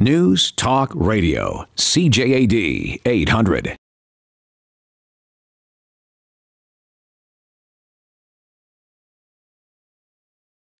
News Talk Radio, CJAD 800.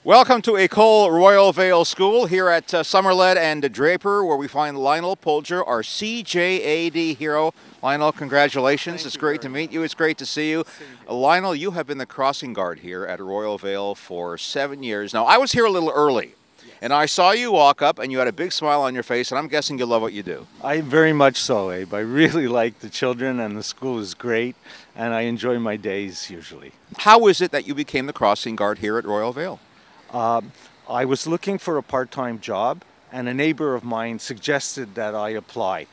Welcome to École Royal Vale School here at uh, Somerled and Draper, where we find Lionel Polger, our CJAD hero. Lionel, congratulations. Thank it's you great to meet you. It's great to see you. Uh, Lionel, you have been the crossing guard here at Royal Vale for seven years. Now, I was here a little early, and I saw you walk up, and you had a big smile on your face, and I'm guessing you love what you do. I very much so, Abe. I really like the children, and the school is great, and I enjoy my days usually. How is it that you became the crossing guard here at Royal Vale? Um, I was looking for a part time job, and a neighbor of mine suggested that I apply.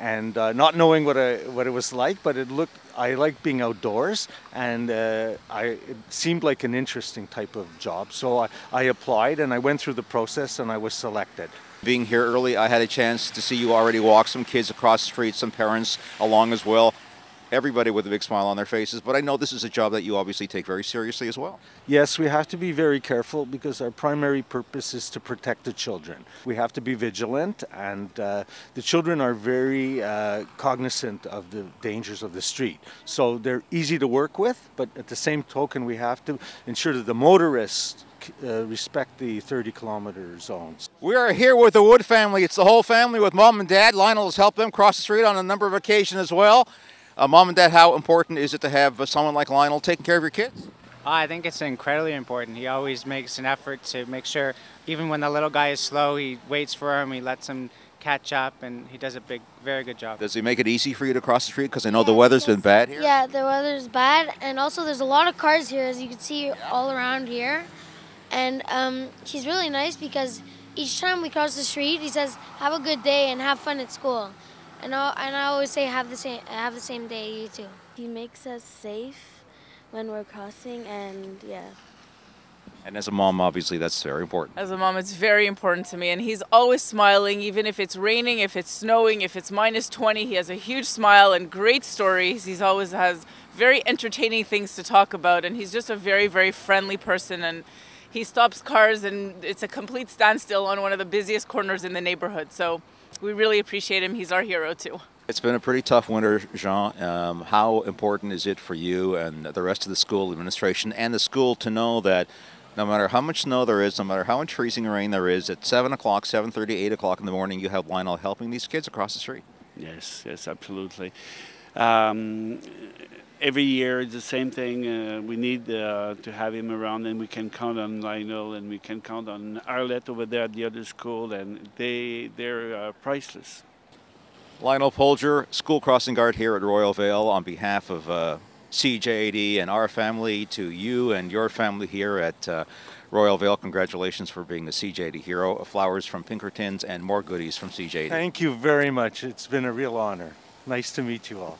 And uh, not knowing what, I, what it was like, but it looked, I liked being outdoors, and uh, I, it seemed like an interesting type of job. So I, I applied, and I went through the process, and I was selected. Being here early, I had a chance to see you already walk some kids across the street, some parents along as well. Everybody with a big smile on their faces, but I know this is a job that you obviously take very seriously as well. Yes, we have to be very careful because our primary purpose is to protect the children. We have to be vigilant, and uh, the children are very uh, cognizant of the dangers of the street. So they're easy to work with, but at the same token, we have to ensure that the motorists uh, respect the 30 kilometer zones. We are here with the Wood family. It's the whole family with mom and dad. Lionel has helped them cross the street on a number of occasions as well. Uh, mom and dad, how important is it to have uh, someone like Lionel taking care of your kids? I think it's incredibly important. He always makes an effort to make sure, even when the little guy is slow, he waits for him, he lets him catch up, and he does a big, very good job. Does he make it easy for you to cross the street? Because I know the weather's been bad here. Yeah, the weather's bad, and also there's a lot of cars here, as you can see all around here. And um, he's really nice because each time we cross the street, he says, "Have a good day and have fun at school." And I, and I always say, "Have the same, have the same day, you too." He makes us safe when we're crossing, and yeah. And as a mom, obviously, that's very important. As a mom, it's very important to me. And he's always smiling, even if it's raining, if it's snowing, if it's minus 20. He has a huge smile and great stories. He's always has very entertaining things to talk about. And he's just a very, very friendly person. And he stops cars, and it's a complete standstill on one of the busiest corners in the neighborhood. So we really appreciate him. He's our hero, too. It's been a pretty tough winter, Jean. Um, how important is it for you and the rest of the school administration and the school to know that no matter how much snow there is, no matter how much freezing rain there is, at 7 o'clock, 7.30, 8 o'clock in the morning, you have Lionel helping these kids across the street? Yes, yes, absolutely. Um, every year it's the same thing. Uh, we need uh, to have him around, and we can count on Lionel, and we can count on Arlette over there at the other school, and they they're uh, priceless. Lionel Polger, school crossing guard here at Royal Vale, on behalf of uh, CJAD and our family, to you and your family here at uh, Royal Vale, congratulations for being the CJAD hero. Flowers from Pinkertons and more goodies from CJAD. Thank you very much. It's been a real honor. Nice to meet you all.